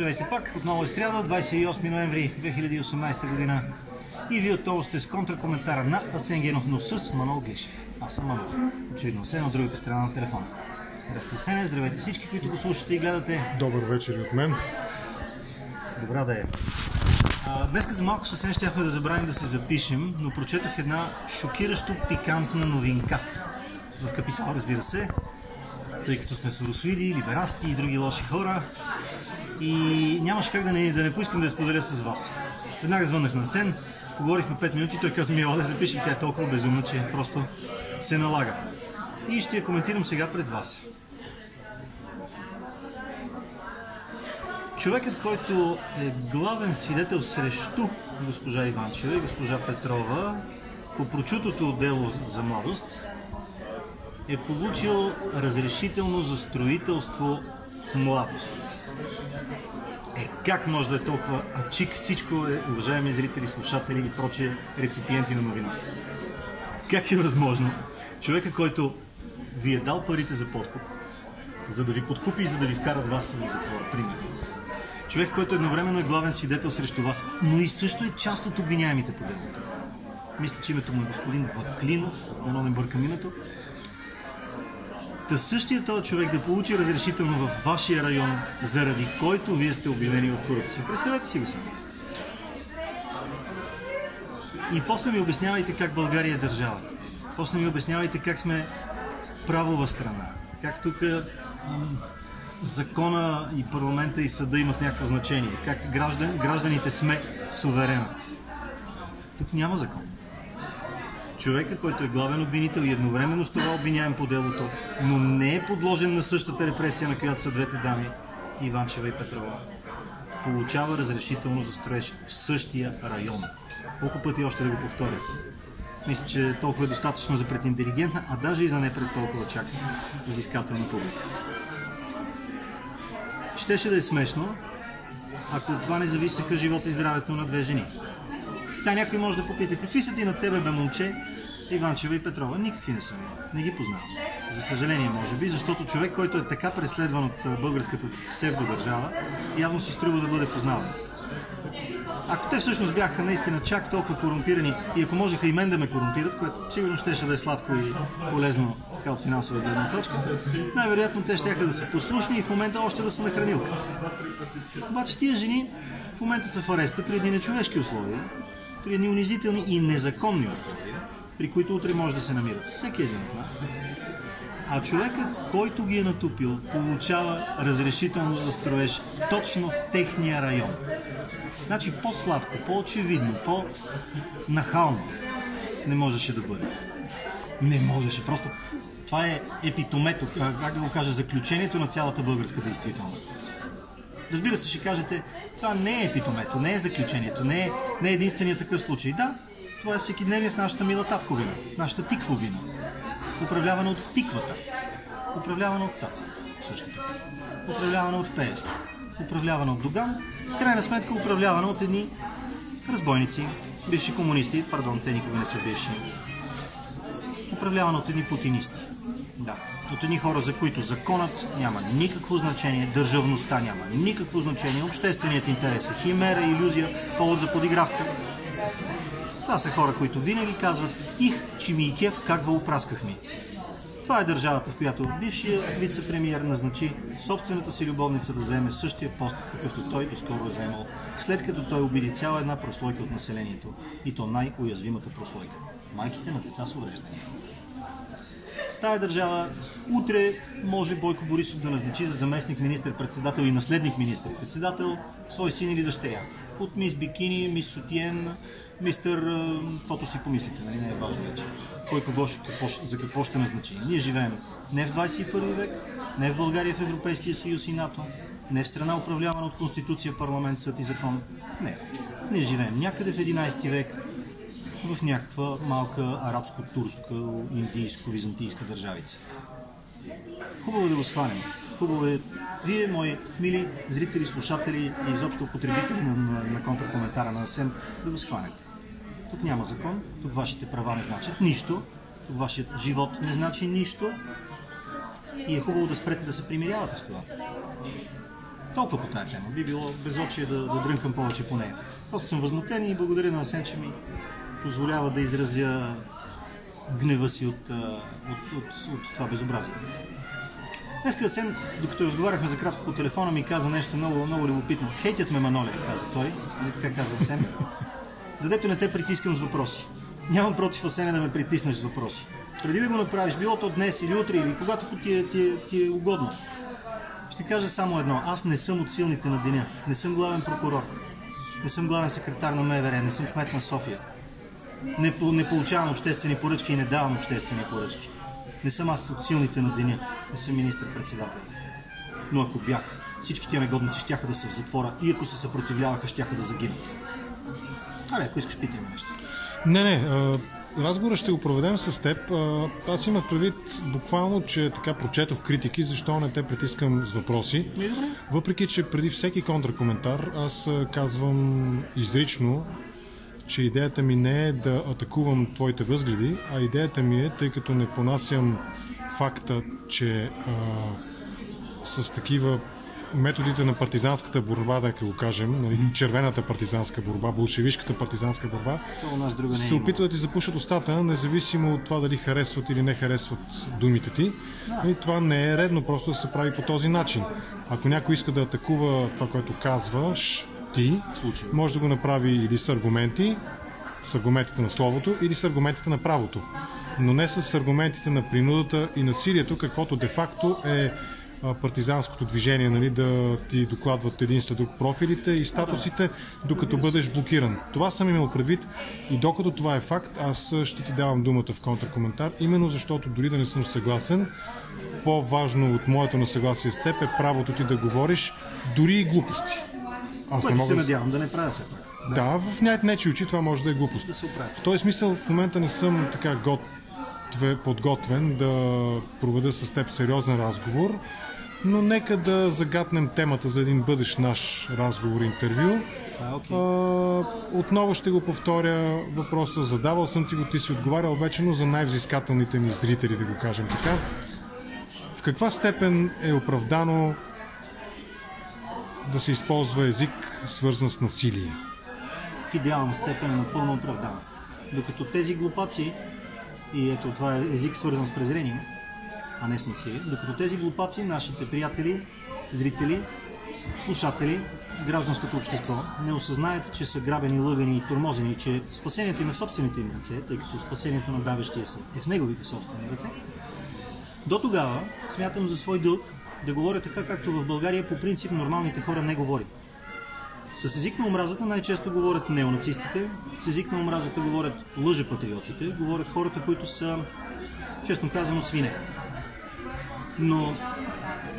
Здравейте пак, отново е сряда, 28 ноември 2018 година. И вие отново сте с контракоментара на Асен Генов, но с Манол Гешев. Аз съм Манол. Очевидно, Асен от другата страна на телефона. Здрасти, Сене, здравейте всички, които го слушате и гледате. Добър вечер и от мен. Добра да е. Днес за малко съвсем щяхме да забравим да се запишем, но прочетох една шокиращо пикантна новинка. В Капитал, разбира се, тъй като сме суросвиди, либерасти и други лоши хора. И нямаше как да не, да не поискам да я споделя с вас. Веднага звъннах на Сен, поговорихме 5 минути, той каза ми, да запишем, тя е толкова безумна, че просто се налага. И ще я коментирам сега пред вас. Човекът, който е главен свидетел срещу госпожа Иванчева и госпожа Петрова по прочутото дело за младост, е получил разрешително за строителство в младост. Е, как може да е толкова ачик всичко е, уважаеми зрители, слушатели и прочие реципиенти на новината? Как е възможно човека, който ви е дал парите за подкуп, за да ви подкупи и за да ви вкарат вас в затвора, примерно. Човек, който едновременно е главен свидетел срещу вас, но и също е част от обвиняемите по делото. Мисля, че името му е господин Ваклинов, едно не бъркам името. Та същия този човек да получи разрешително в вашия район, заради който вие сте обвинени в корупция. Представете си го сега. И после ми обяснявайте как България е държава. После ми обяснявайте как сме правова страна. Как тук закона и парламента и съда имат някакво значение. Как граждан, гражданите сме суверенът. Тук няма закон. Човека, който е главен обвинител и едновременно с това обвиняем по делото, но не е подложен на същата репресия, на която са двете дами, Иванчева и Петрова, получава разрешително за строеж в същия район. Колко пъти още да го повторя? Мисля, че толкова е достатъчно за пред интелигентна, а даже и за не пред толкова чак взискателна публика. Щеше да е смешно, ако от това не зависеха живота и здравето на две жени. Сега някой може да попита, какви са ти на тебе, бе, момче, Иванчева и Петрова? Никакви не са. Не ги познавам. За съжаление, може би, защото човек, който е така преследван от българската псевдодържава, явно си струва да бъде познаван. Ако те всъщност бяха наистина чак толкова корумпирани и ако можеха и мен да ме корумпират, което сигурно щеше да е сладко и полезно така от финансова гледна точка, най-вероятно те ще да са послушни и в момента още да са на хранилката. Обаче тия жени в момента са в ареста при едни нечовешки условия, при едни унизителни и незаконни условия, при които утре може да се намира всеки един от нас. А човекът, който ги е натупил, получава разрешително за строеж точно в техния район. Значи по-сладко, по-очевидно, по-нахално не можеше да бъде. Не можеше. Просто това е епитомето, как да го кажа, заключението на цялата българска действителност. Разбира се, ще кажете, това не е епитомето, не е заключението, не е, не е единственият такъв случай. Да, това е всекидневие в нашата мила татковина, в нашата тиквовина, управлявана от тиквата, управлявана от цаца, също така, управлявана от Пеевски, управлявана от Доган, в крайна сметка управлявана от едни разбойници, бивши комунисти, пардон, те никога не са бивши, управлявана от едни путинисти. Да, от едни хора, за които законът няма никакво значение, държавността няма никакво значение, общественият интерес е химера, иллюзия, повод за подигравка. Това са хора, които винаги казват их, че ми и кев, как го опраскахме. Това е държавата, в която бившия вице-премьер назначи собствената си любовница да заеме същия пост, какъвто той доскоро е заемал, след като той обиди цяла една прослойка от населението, и то най-уязвимата прослойка – майките на деца с увреждания. Тая държава утре може Бойко Борисов да назначи за заместник министър-председател и наследник министър-председател свой син или дъщеря. От мис Бикини, мис Сотиен, мистер, каквото си помислите, нали? не е важно вече. Кой кого, какво, за какво ще назначи. Ние живеем не в 21 век, не в България в Европейския съюз и НАТО, не в страна управлявана от Конституция, парламент, съд и закон. Не. Ние живеем някъде в 11 век, в някаква малка арабско-турска, индийско-византийска държавица. Хубаво е да го схванем. Хубаво е вие, мои мили зрители, слушатели и изобщо потребители на, на, на контракоментара на Асен, да го схванете. Тук няма закон, тук вашите права не значат нищо, тук вашият живот не значи нищо и е хубаво да спрете да се примирявате с това. Толкова по тази тема. Би било безочие да, да дрънкам повече по нея. Просто съм възмутен и благодаря на Асен, че ми позволява да изразя гнева си от, от, от, от това безобразие. Днес Асен, докато разговаряхме за кратко по телефона, ми каза нещо много, много любопитно. Хейтят ме Маноле, каза той. Нали така каза Асен. Задето не те притискам с въпроси. Нямам против Асене да ме притиснеш с въпроси. Преди да го направиш, било то днес или утре, или когато ти е, ти е, ти е угодно. Ще кажа само едно. Аз не съм от силните на деня. Не съм главен прокурор. Не съм главен секретар на МВР. Не съм кмет на София. Не, не получавам обществени поръчки и не давам обществени поръчки. Не съм аз от силните на деня. Не съм министър-председател. Но ако бях, всички тия негодници щяха да са в затвора и ако се съпротивляваха, щяха да загинат. Аре, ако искаш, питай нещо. Не, не. Разговора ще го проведем с теб. Аз имах предвид буквално, че така прочетох критики, защо не те притискам с въпроси. Въпреки, че преди всеки контракоментар аз казвам изрично, че идеята ми не е да атакувам твоите възгледи, а идеята ми е, тъй като не понасям факта, че а, с такива методите на партизанската борба, да го кажем, нали, червената партизанска борба, болшевишката партизанска борба, се опитват да ти запушат устата, независимо от това дали харесват или не харесват думите ти. И това не е редно просто да се прави по този начин. Ако някой иска да атакува това, което казваш, ти, може да го направи или с аргументи, с аргументите на словото, или с аргументите на правото. Но не с аргументите на принудата и насилието, каквото де-факто е партизанското движение, нали, да ти докладват един след друг профилите и статусите, докато бъдеш блокиран. Това съм имал предвид и докато това е факт, аз ще ти давам думата в контракоментар, именно защото дори да не съм съгласен, по-важно от моето несъгласие с теб е правото ти да говориш дори и глупости. Аз не мога се надявам да не правя все пак. Да, да в нечи очи това може да е глупост. Да се оправя. В този смисъл в момента не съм така гот подготвен да проведа с теб сериозен разговор но нека да загатнем темата за един бъдещ наш разговор, интервю. Okay. А, отново ще го повторя въпроса. Задавал съм ти го, ти си отговарял вече, но за най-взискателните ни зрители, да го кажем така. В каква степен е оправдано да се използва език, свързан с насилие? В идеална степен е напълно оправдано. Докато тези глупаци, и ето това е език свързан с презрение, а не с насилие. Докато тези глупаци, нашите приятели, зрители, слушатели, гражданското общество не осъзнаят, че са грабени, лъгани и тормозени, че спасението им е в собствените им ръце, тъй като спасението на давещия се е в неговите собствени ръце, до тогава смятам за свой дълг да говоря така, както в България по принцип нормалните хора не говорят. С език на омразата най-често говорят неонацистите, с език на омразата говорят лъжепатриотите, говорят хората, които са, честно казано, свине. Но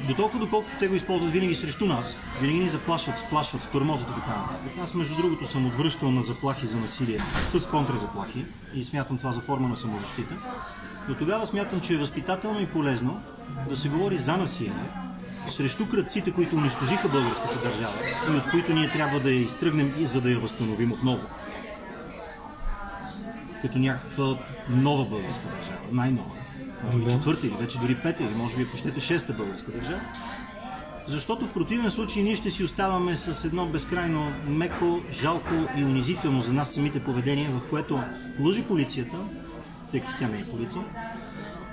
до толкова доколкото те го използват винаги срещу нас, винаги ни заплашват, сплашват, тормозят и така нататък. Аз между другото съм отвръщал на заплахи за насилие с контразаплахи и смятам това за форма на самозащита. До тогава смятам, че е възпитателно и полезно да се говори за насилие, срещу кръците, които унищожиха българската държава и от които ние трябва да я изтръгнем, за да я възстановим отново. Като някаква нова българска държава, най-нова може би четвърта или вече дори пета или може би ако щете шеста българска държава. Защото в противен случай ние ще си оставаме с едно безкрайно меко, жалко и унизително за нас самите поведение, в което лъжи полицията, тъй като тя не е полиция,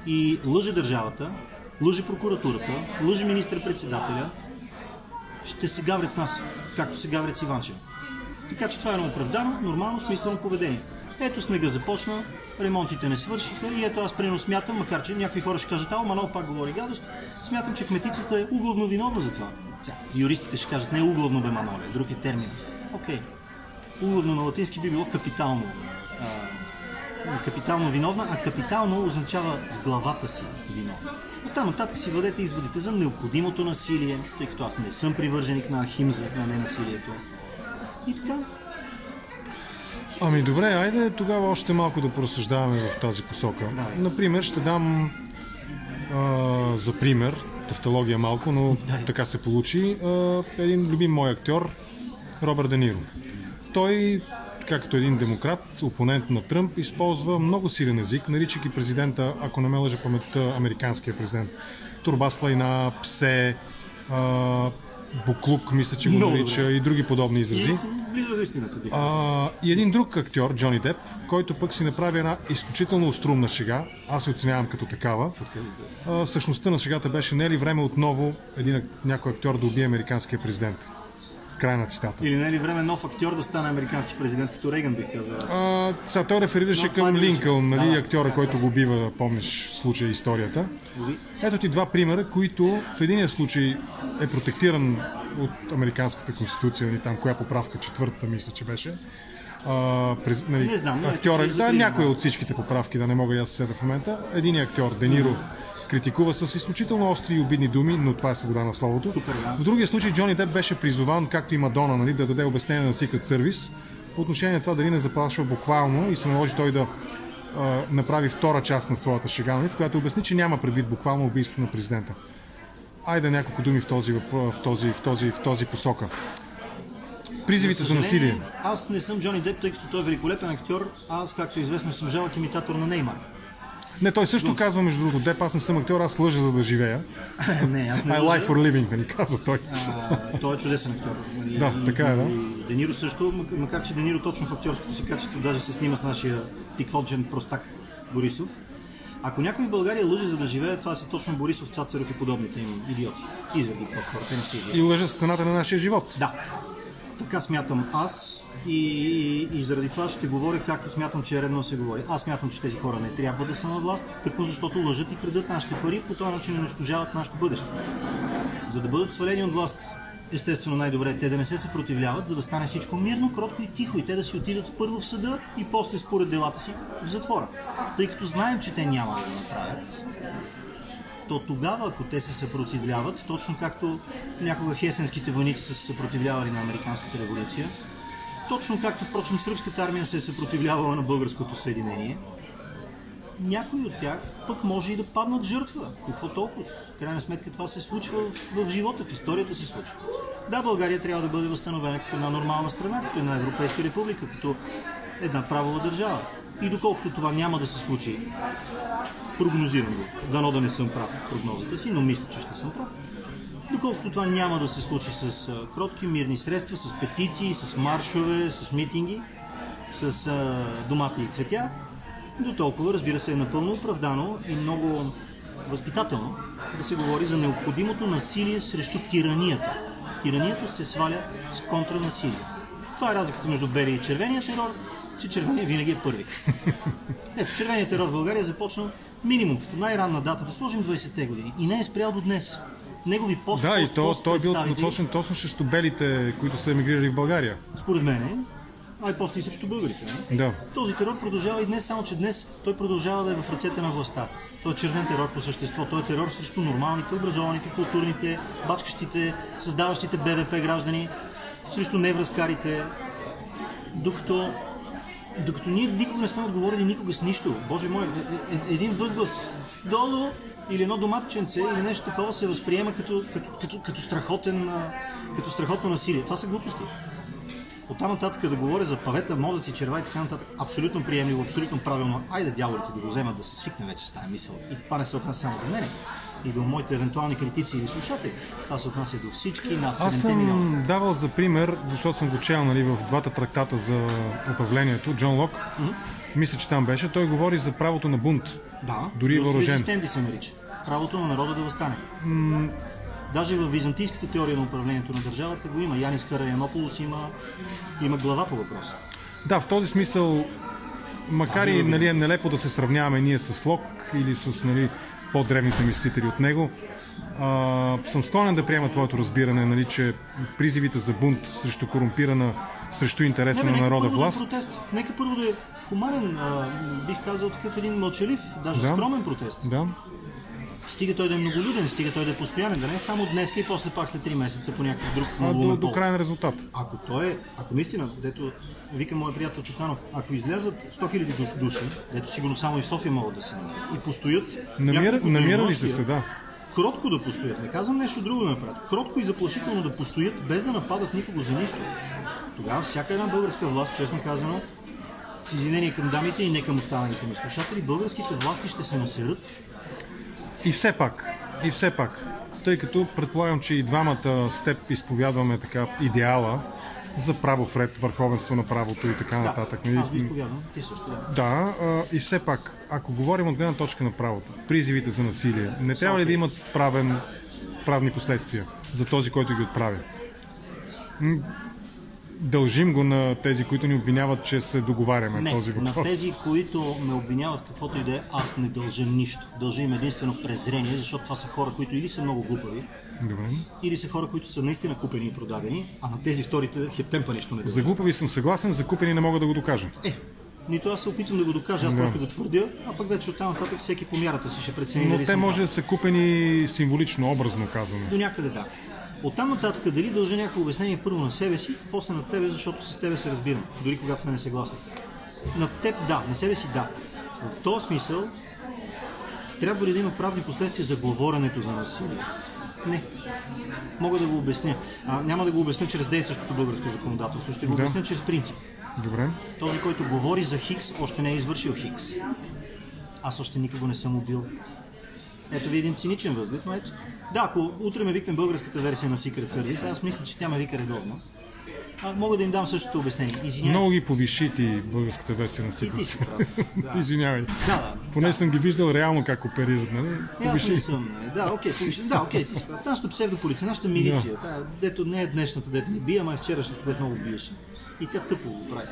и лъжи държавата, лъжи прокуратурата, лъжи министър-председателя, ще се гаврят с нас, както се гаврят с Иванчев. Така че това е оправдано, нормално, смислено поведение. Ето снега започна, ремонтите не свършиха и ето аз примерно смятам, макар че някои хора ще кажат, ало, Манол пак говори гадост, смятам, че кметицата е угловно виновна за това. Сега, юристите ще кажат, не е угловно бе Маноле, друг е термин. Окей. Okay. Угловно на латински би било капитално. А, капитално виновна, а капитално означава с главата си виновна. От там нататък си въдете изводите за необходимото насилие, тъй като аз не съм привърженик на химза, на ненасилието. И така, Ами добре, айде тогава още малко да поразсъждаваме в тази посока. Давай. Например, ще дам а, за пример, тавтология малко, но Дай. така се получи, а, един любим мой актьор, Робърт Дениро. Той, както един демократ, опонент на Тръмп, използва много силен език, наричайки президента, ако не ме лъжа паметта, американския президент, турба слайна, псе, а, буклук, мисля, че го нарича добре. и други подобни изрази. Близо до истината бих. А, и един друг актьор, Джони Деп, който пък си направи една изключително острумна шега. Аз се оценявам като такава. А, същността на шегата беше не е ли време отново един, някой актьор да убие американския президент. Край на цитата. Или не е ли време нов актьор да стане американски президент като Рейган, бих казал. А, сега той реферираше Но към не. Линкълн, нали, Да, актьора, да, който да. го убива, помниш случая, историята. Ето ти два примера, които в единия случай е протектиран от Американската конституция, нали, там коя поправка, четвъртата мисля, че беше. А, през, нали, Не знам, ето, актьора, е за да, да. от всичките поправки, да не мога и аз да се седа в момента. Единият актьор, Дениро, критикува с изключително остри и обидни думи, но това е свобода на словото. Супер, да. В другия случай Джони Деп беше призован, както и Мадона, нали, да даде обяснение на Secret Service по отношение на това дали не заплашва буквално и се наложи той да а, направи втора част на своята шега, нали, в която обясни, че няма предвид буквално убийство на президента. Айде няколко думи в този, в този, в този, в този посока. Призивите за насилие. Аз не съм Джони Деп, тъй като той е великолепен актьор. Аз, както е известно, съм жалък имитатор на Неймар. Не, той също казва, между другото, Деп, аз не съм актьор, аз лъжа за да живея. не, аз не I lie for living, да ни казва той. А, той е чудесен актьор. И- Да, така е, да. Дениро също, макар че Дениро точно в актьорското си качество даже се снима с нашия тикводжен простак Борисов. Ако някой в България лъже за да живее, това са точно Борисов, Цацаров и подобните им идиоти. Изверги по-скоро, те не са идиоти. И лъжа с цената на нашия живот. Да, така смятам аз и, и, и заради това ще говоря както смятам, че е редно да се говори. Аз смятам, че тези хора не трябва да са на власт, тъкмо защото лъжат и крадат нашите пари, по този начин унищожават нашето бъдеще. За да бъдат свалени от власт, естествено най-добре е те да не се съпротивляват, за да стане всичко мирно, кротко и тихо и те да си отидат първо в съда и после според делата си в затвора. Тъй като знаем, че те няма да го направят, то тогава, ако те се съпротивляват, точно както някога хесенските войници са се съпротивлявали на Американската революция, точно както, впрочем, сръбската армия се е съпротивлявала на българското съединение, някои от тях пък може и да паднат жертва. Какво толкова? В крайна сметка това се случва в, в живота, в историята се случва. Да, България трябва да бъде възстановена като една нормална страна, като една европейска република, като една правова държава. И доколкото това няма да се случи, прогнозирам го. Дано да не съм прав в прогнозата си, но мисля, че ще съм прав. Доколкото това няма да се случи с кротки мирни средства, с петиции, с маршове, с митинги, с домати и цветя, до толкова, разбира се, е напълно оправдано и много възпитателно да се говори за необходимото насилие срещу тиранията. Тиранията се сваля с контранасилие. Това е разликата между белия и червения терор, че червения винаги е първи. Ето, червеният терор в България започнал минимум като най-ранна дата, да сложим 20-те години. И не е спрял до днес. Негови пост, Да, и пост, то, пост той е бил представители, точно, срещу белите, които са емигрирали в България. според мен, а и после и срещу българите. Не? Да. Този терор продължава и днес, само че днес той продължава да е в ръцете на властта. Той е червен терор по същество. Той е терор срещу нормалните, образованите, културните, бачкащите, създаващите БВП граждани, срещу невръзкарите. Докато, докато ние никога не сме отговорили никога с нищо. Боже мой, е- е- един възглас долу или едно доматченце или нещо такова се възприема като, като, като, като, страхотен, като страхотно насилие. Това са глупости. Оттам нататък да говоря за павета, мозъци, черва и така нататък, абсолютно приемливо, абсолютно правилно. Айде дяволите да го вземат да се свикне вече с тази мисъл. И това не се отнася само до мене и до моите евентуални критици или слушатели. Това се отнася до всички нас, Аз 7 милиона. съм давал за пример, защото съм го чел нали, в двата трактата за управлението, Джон Лок. Мисля, че там беше. Той говори за правото на бунт. Да, Дори въоръжен. resistendi се нарича. Правото на народа да възстане. Даже в византийската теория на управлението на държавата го има. Янис Караянополос има, има глава по въпроса. Да, в този смисъл, макар Даже и нали, е нелепо да се сравняваме ние с Лок или с нали, по-древните мислители от него, а, съм склонен да приема твоето разбиране, нали, че призивите за бунт срещу корумпирана, срещу интереса Не, бе, на народа власт. Да е протест. Нека първо да е хуманен, а, бих казал такъв един мълчалив, даже Да. скромен протест. Да. Стига той да е многолюден, стига той да е постоянен, да не е само днес и после пак след 3 месеца по някакъв друг А, до, до крайен резултат. Ако той е, ако наистина, дето вика моят приятел Чуканов, ако излязат 100 000 души, дето сигурно само и в София могат да се намерят, и постоят Намира, намирали се се, да. кротко да постоят, не казвам нещо друго да направят, кротко и заплашително да постоят, без да нападат никого за нищо, тогава всяка една българска власт, честно казано, с извинение към дамите и не към останалите ми слушатели, българските власти ще се насерат И все пак, и все пак, тъй като предполагам, че и двамата с теб изповядваме така идеала за правов ред, върховенство на правото и така нататък. нали? Да, аз го изповядвам, ти. Да. Да, а, и все пак, ако говорим от гледна точка на правото, призивите за насилие, не трябва ли да имат правен, правни последствия за този, който ги отправя? Дължим го на тези, които ни обвиняват, че се договаряме Не, този на въпрос. тези, които ме обвиняват каквото и да е, аз не дължа нищо. Дължа им единствено презрение, защото това са хора, които или са много глупави, Добре. или са хора, които са наистина купени и продадени, а на тези вторите хептемпа нищо не дължа. За глупави съм съгласен, за купени не мога да го докажа. Е, нито аз се опитвам да го докажа, аз Да. просто го твърдя, а пък вече оттам нататък всеки по мярата си ще прецени Но дали те може да са купени символично, образно казано. До някъде да. Оттам нататък дали дължа някакво обяснение първо на себе си, после на тебе, защото с тебе се разбирам, дори когато сме несъгласни. На теб да, на себе си да. В този смисъл трябва ли да има правни последствия за говоренето за насилие? Не. Мога да го обясня. А, няма да го обясня чрез действащото българско законодателство, ще го Да. обясня чрез принцип. Добре. Този, който говори за Хикс, още не е извършил Хикс. Аз още никого не съм убил. Ето ви един циничен възглед, но ето. Да, ако утре ме викне българската версия на Secret Service, аз мисля, че тя ме вика редовно. А, мога да им дам същото обяснение. Извинявай. Много ги повиши ти българската версия на ти Сигурност. прав. Да. Извинявай. Да, да. Понеже съм ги виждал реално как оперират, нали? Аз Повиши. не съм. Да, окей, повиши. Да, окей, ти си прав. Нашата псевдополиция, нашата милиция, да. дето не е днешната, дето не бие, ама е вчерашната, дето много биеше. И тя тъпо го прави.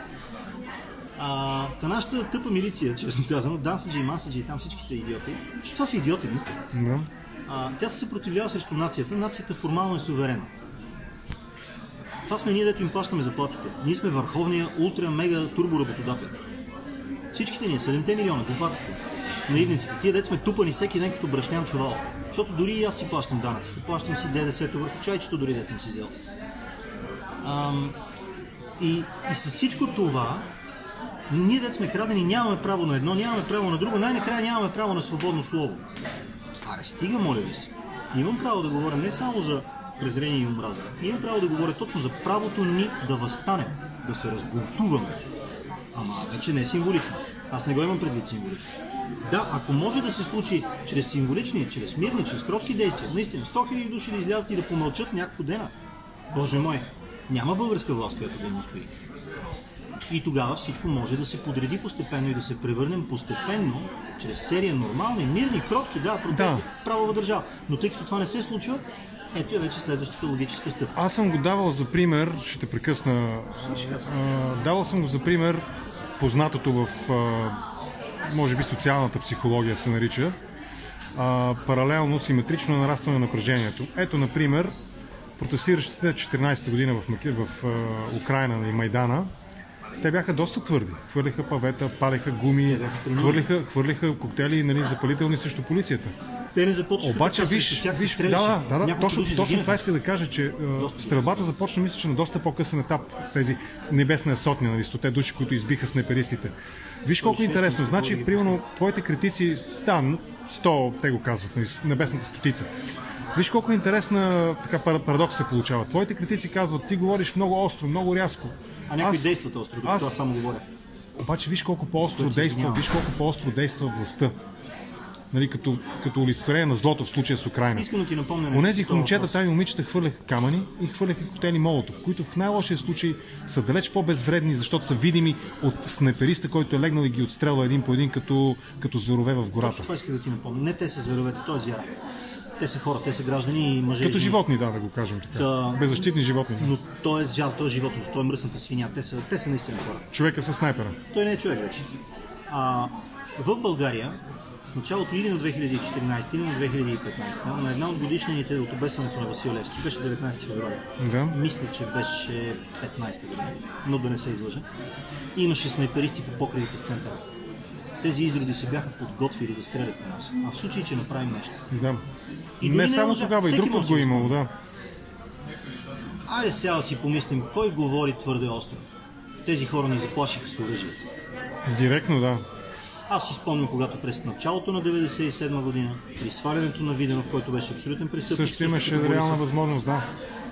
А, та нашата тъпа милиция, честно казано, Дансаджи и Масаджи и там всичките идиоти, че това са идиоти, наистина. Да. А, тя се съпротивлява срещу нацията. Нацията формално е суверена. Това сме ние, дето им плащаме заплатите. Ние сме върховния, ултра, мега, турбо работодател. Всичките ние, 7 милиона, глупаците, наивниците, тия дет сме тупани всеки ден като брашнян чувал. Защото дори и аз си плащам данъците. Плащам си ДДС-то върху чайчето, дори дет съм си взел. Ам, и, и с всичко това, ние дет сме крадени, нямаме право на едно, нямаме право на друго, най-накрая нямаме право на свободно слово. Стига, моля ви се. Имам право да говоря не само за презрение и омраза. Имам право да говоря точно за правото ни да възстанем, да се разбунтуваме. Ама вече не символично. Аз не го имам предвид символично. Да, ако може да се случи чрез символични, чрез мирни, чрез кротки действия, наистина 100 000 души да излязат и да помълчат няколко дена. Боже мой, няма българска власт, която да им устои. И тогава всичко може да се подреди постепенно и да се превърнем постепенно, чрез серия нормални, мирни, кротки, да, протести Да. правова държава. Но тъй като това не се случва, ето е вече следващата логическа стъпка. Аз съм го давал за пример, ще те прекъсна. Слушай, аз- давал съм го за пример познатото в, може би, социалната психология се нарича, паралелно, симетрично нарастване на напрежението. Ето, например, протестиращите 14-та година в, в Украина и Майдана, те бяха доста твърди. Хвърляха павета, палеха гуми, принудени. хвърляха, хвърляха коктейли нали, запалителни срещу полицията. Те не започнаха Обаче, така, виж, тях виж да, да, да, да точно, точно това иска да кажа, че а, Доста стрелбата започна, мисля, че на доста по-късен етап. Тези небесна сотня, нали, стоте души, които избиха снайперистите. Виж колко 106 интересно. Значи, примерно, твоите критици, да, 100, те го казват, нали, небесната стотица. Виж колко интересна така пара- парадокс се получава. Твоите критици казват, ти говориш много остро, много рязко. А някои Аз- действат остро, докато аз- аз само говоря. обаче виж колко по-остро действа, виж колко по-остро действа властта. Нали, като, като олицетворение на злото в случая с Украина. Искам да ти напомня нещо. Онези този момчета, там и момичета хвърляха камъни и хвърляха коктейли молотов, които в най-лошия случай са далеч по-безвредни, защото са видими от снайпериста, който е легнал и ги отстрелва един по един като, като зверове в Точно гората. това исках да ти напомня. Не те са зверовете, той е звяра. Те са хора, те са граждани и мъже. Като животни, да, да го кажем така. Да. Беззащитни животни. Но той е звяр, той е животното, той е мръсната свиня. Те са, те са наистина хора. Човека с снайпера. Той не е човек вече. А, в България, в началото или на 2014, или на 2015, на една от годишнините от обесването на Васил Левски, беше 19 февруари. Да. Мисля, че беше 15 година, но да не се излъжа. Имаше снайперисти по покривите в центъра. Тези изроди се бяха подготвили да стрелят по нас. А в случай, че направим нещо. Да. И Не не само лъжа. тогава, и друг път го си имало, да. Айде сега да си помислим, кой говори твърде остро. Тези хора ни заплашиха с оръжие. Директно, да. Аз си спомням, когато през началото на 97 година, при свалянето на Виденов, който беше абсолютен престъпник, Също имаше като реална възможност, да.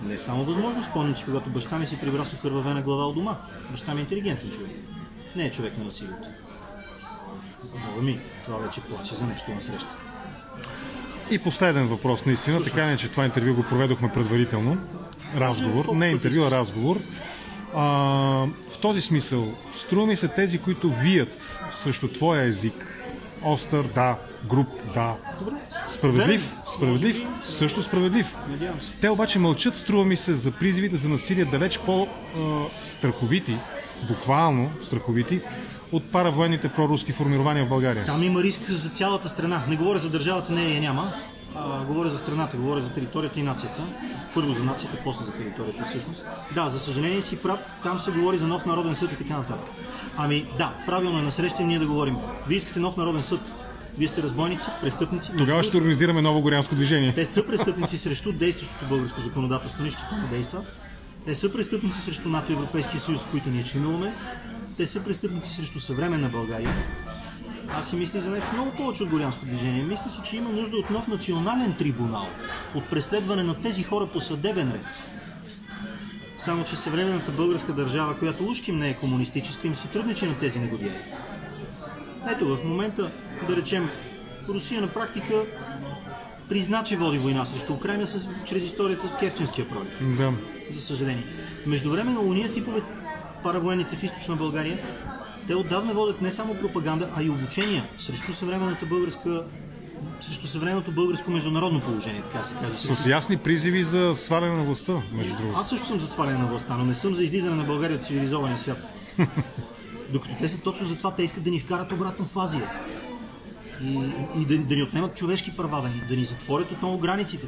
Не само възможност, спомням си, когато баща ми си прибра с окървавена глава от дома. Баща ми е интелигентен човек. Не е човек на насилието. Бога ми, това вече плаче за нещо на среща. И последен въпрос, наистина, така не, че това интервю го проведохме предварително. Разговор, не интервю, а разговор. А, в този смисъл, струва ми се тези, които вият срещу твоя език, остър, да, груп, да, справедлив, Верен. справедлив, също справедлив. Надявам се. Те обаче мълчат, струва ми се, за призивите за насилие далеч по-страховити, буквално страховити, от паравоенните проруски формирования в България. Там има риск за цялата страна. Не говоря за държавата, не я няма. А, говоря за страната, говоря за територията и нацията. Първо за нацията, после за територията всъщност. Да, за съжаление си прав, там се говори за нов народен съд и така нататък. Ами да, правилно е насреща ние да говорим. Вие искате нов народен съд. Вие сте разбойници, престъпници. Тогава ще организираме ново горянско движение. Те са престъпници срещу действащото българско законодателство, нищо не действа. Те са престъпници срещу НАТО и Европейския съюз, в които ние членуваме. Те са престъпници срещу съвременна България. Аз си мисля за нещо много повече от горянско движение. Мисля си, че има нужда от нов национален трибунал, от преследване на тези хора по съдебен ред. Само, че съвременната българска държава, която ушким не е комунистическа, им се трудничи на тези негодяи. Ето, в момента, да речем, Русия на практика призна, че води война срещу Украина с, чрез историята в Керченския пролив, Да. за съжаление. Междувременно уния типове паравоенните в източна България, те отдавна водят не само пропаганда, а и обучения срещу съвременната българска срещу съвременното българско международно положение, така се каже. С ясни призиви за сваляне на властта, между другото. Аз също съм за сваляне на властта, но не съм за излизане на България от цивилизования свят. Докато те са точно за това, те искат да ни вкарат обратно в Азия. И, и да, да ни отнемат човешки права, да ни, да ни затворят отново границите.